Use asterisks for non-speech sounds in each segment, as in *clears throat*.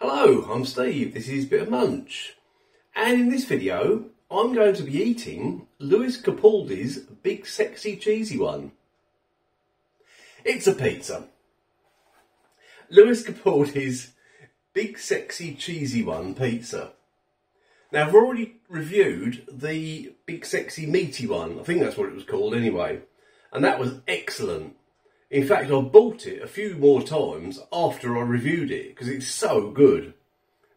Hello, I'm Steve, this is Bit of Munch. And in this video, I'm going to be eating Lewis Capaldi's Big Sexy Cheesy One. It's a pizza. Lewis Capaldi's Big Sexy Cheesy One pizza. Now I've already reviewed the Big Sexy Meaty one, I think that's what it was called anyway, and that was excellent. In fact, I bought it a few more times after I reviewed it because it's so good.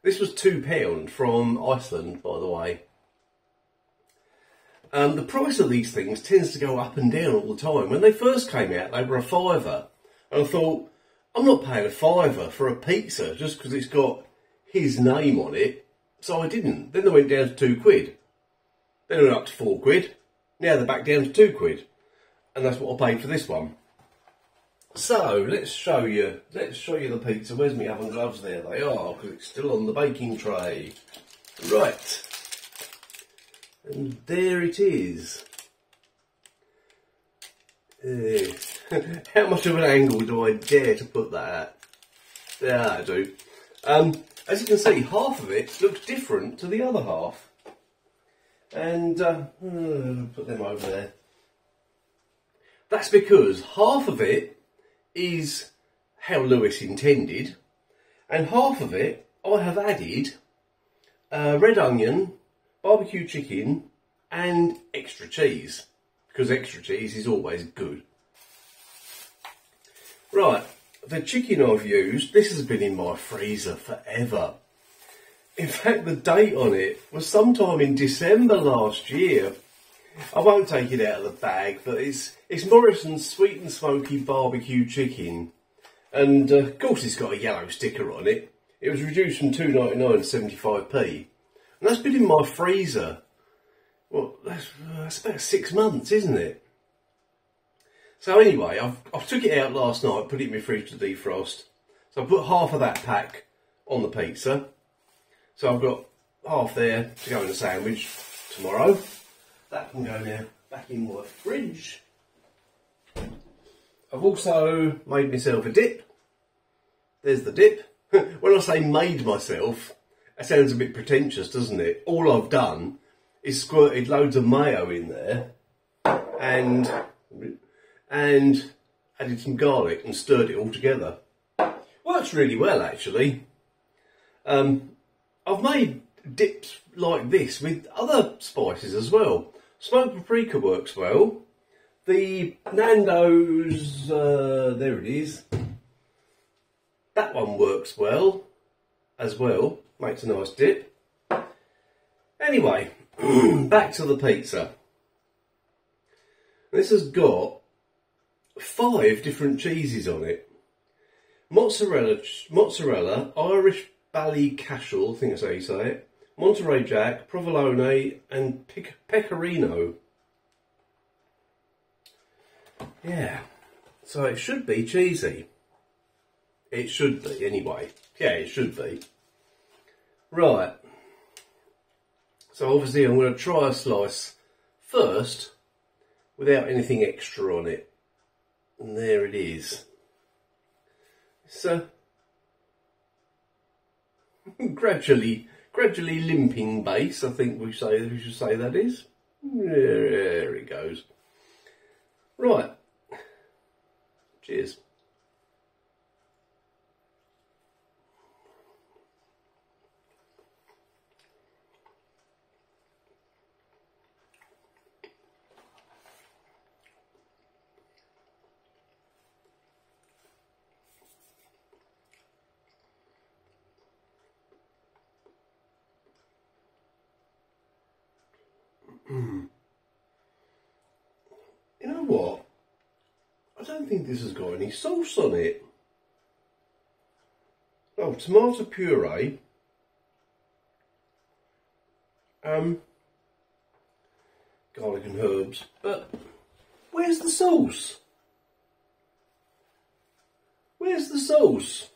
This was £2 from Iceland, by the way. Um, the price of these things tends to go up and down all the time. When they first came out, they were a fiver. And I thought, I'm not paying a fiver for a pizza just because it's got his name on it. So I didn't. Then they went down to two quid. Then they went up to four quid. Now they're back down to two quid. And that's what I paid for this one. So let's show you. Let's show you the pizza. Where's my oven gloves? There they are, because it's still on the baking tray. Right. And there it is. Uh, *laughs* how much of an angle do I dare to put that at? Yeah, I do. Um, as you can see, half of it looks different to the other half. And uh, put them over there. That's because half of it is how Lewis intended, and half of it I have added uh, red onion, barbecue chicken, and extra cheese, because extra cheese is always good. Right, the chicken I've used, this has been in my freezer forever. In fact, the date on it was sometime in December last year. I won't take it out of the bag, but it's it's Morrisons sweet and smoky barbecue chicken, and uh, of course it's got a yellow sticker on it. It was reduced from two ninety nine to seventy five p, and that's been in my freezer. Well, that's, that's about six months, isn't it? So anyway, I've I took it out last night, put it in my fridge to defrost. So I put half of that pack on the pizza. So I've got half there to go in the sandwich tomorrow. That can go now back in my fridge. I've also made myself a dip. There's the dip. *laughs* when I say made myself, that sounds a bit pretentious, doesn't it? All I've done is squirted loads of mayo in there and and added some garlic and stirred it all together. Works really well actually. Um, I've made dips like this with other spices as well. Smoked paprika works well. The Nando's, uh, there it is. That one works well as well. Makes a nice dip. Anyway, *clears throat* back to the pizza. This has got five different cheeses on it. Mozzarella, mozzarella, Irish Ballycashel, I think that's how you say it. Monterey Jack, Provolone, and Pecorino. Yeah, so it should be cheesy. It should be, anyway. Yeah, it should be. Right. So obviously I'm going to try a slice first without anything extra on it. And there it is. So *laughs* gradually gradually limping bass, I think we say we should say that is. There it goes. Right. Cheers. What? I don't think this has got any sauce on it. Oh, tomato puree. Um, garlic and herbs. But where's the sauce? Where's the sauce?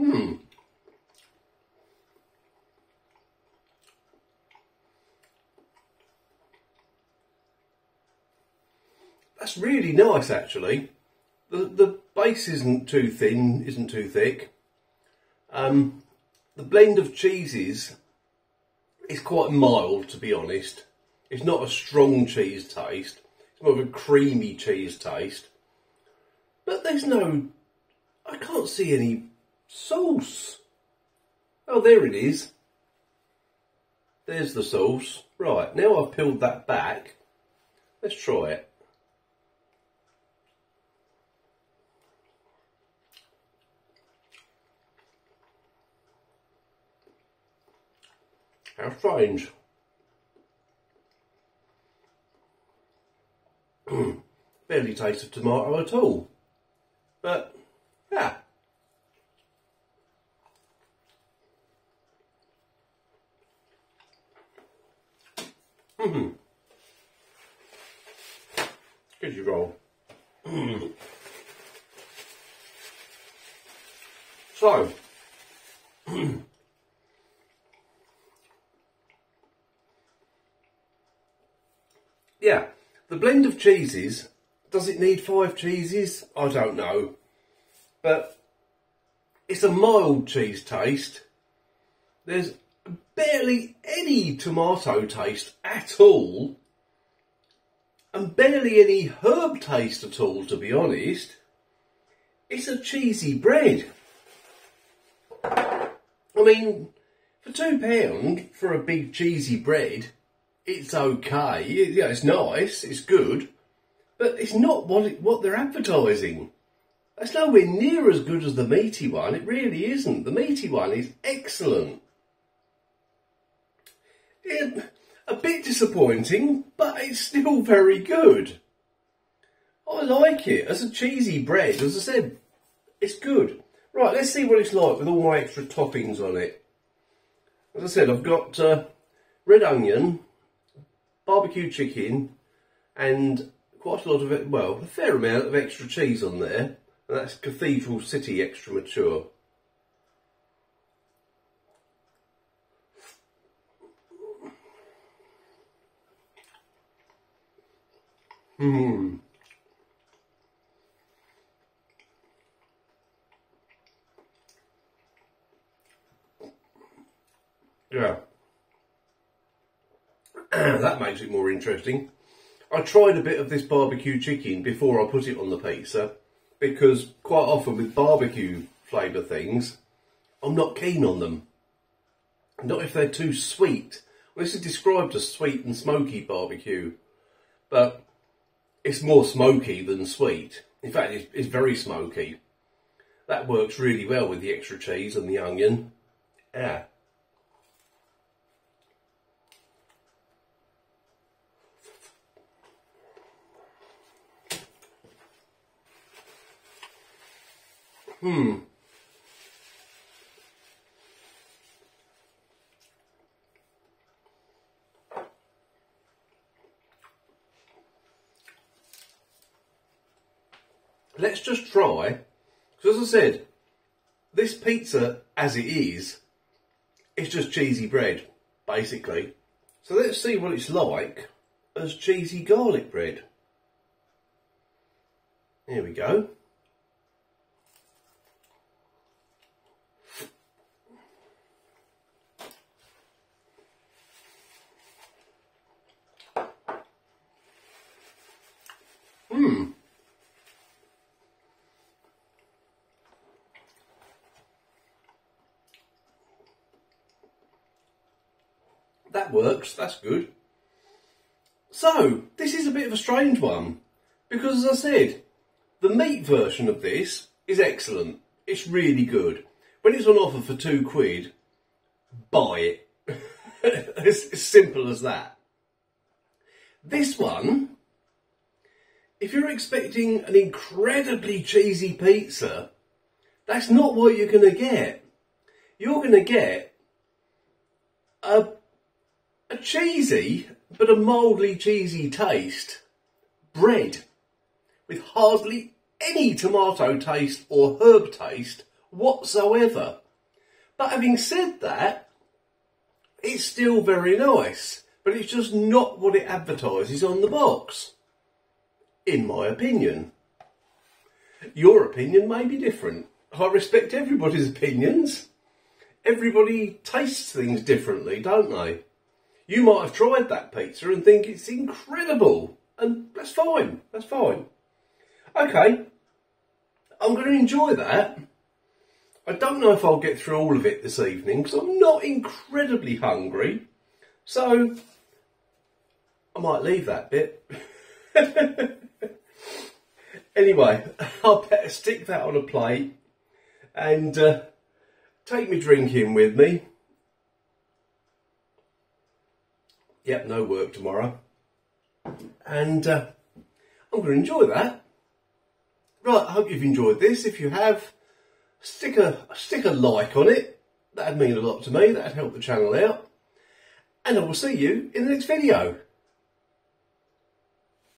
Hmm. That's really nice actually. The the base isn't too thin, isn't too thick. Um, the blend of cheeses is quite mild, to be honest. It's not a strong cheese taste. It's more of a creamy cheese taste. But there's no, I can't see any sauce. Oh, there it is. There's the sauce. Right, now I've peeled that back. Let's try it. How strange. *clears throat* Barely taste of tomato at all. But, yeah. Mm-hmm. Good you roll. *clears throat* so, *clears throat* yeah, the blend of cheeses, does it need five cheeses? I don't know. But it's a mild cheese taste. There's barely any tomato taste at all. And barely any herb taste at all, to be honest. It's a cheesy bread. I mean, for two pound for a big cheesy bread, it's okay. Yeah, it's nice. It's good, but it's not what it, what they're advertising. It's nowhere near as good as the meaty one. It really isn't. The meaty one is excellent. It, a bit disappointing, but it's still very good. I like it. As a cheesy bread, as I said, it's good. Right, let's see what it's like with all my extra toppings on it. As I said, I've got uh, red onion, barbecue chicken, and quite a lot of it, well, a fair amount of extra cheese on there. And that's Cathedral City Extra Mature. Hmm. Yeah. *clears throat* that makes it more interesting. I tried a bit of this barbecue chicken before I put it on the pizza because quite often with barbecue flavour things, I'm not keen on them. Not if they're too sweet. Well, this is described as sweet and smoky barbecue, but it's more smoky than sweet. In fact, it's, it's very smoky. That works really well with the extra cheese and the onion. Yeah. Hmm. Let's just try, because as I said, this pizza as it is, it's just cheesy bread, basically. So let's see what it's like as cheesy garlic bread. Here we go. Hmm. Works, that's good. So, this is a bit of a strange one, because as I said, the meat version of this is excellent. It's really good. When it's on offer for two quid, buy it. *laughs* it's as simple as that. This one if you're expecting an incredibly cheesy pizza, that's not what you're going to get. You're going to get a, a cheesy, but a mildly cheesy taste bread with hardly any tomato taste or herb taste whatsoever. But having said that, it's still very nice, but it's just not what it advertises on the box in my opinion. Your opinion may be different. I respect everybody's opinions. Everybody tastes things differently, don't they? You might have tried that pizza and think it's incredible, and that's fine. That's fine. Okay, I'm going to enjoy that. I don't know if I'll get through all of it this evening because I'm not incredibly hungry. So I might leave that bit. *laughs* anyway, *laughs* I'll better stick that on a plate and uh, take me drinking with me. Yep, no work tomorrow. And uh, I'm going to enjoy that. Right, I hope you've enjoyed this. If you have, stick a stick a like on it. That'd mean a lot to me. That'd help the channel out. And I will see you in the next video.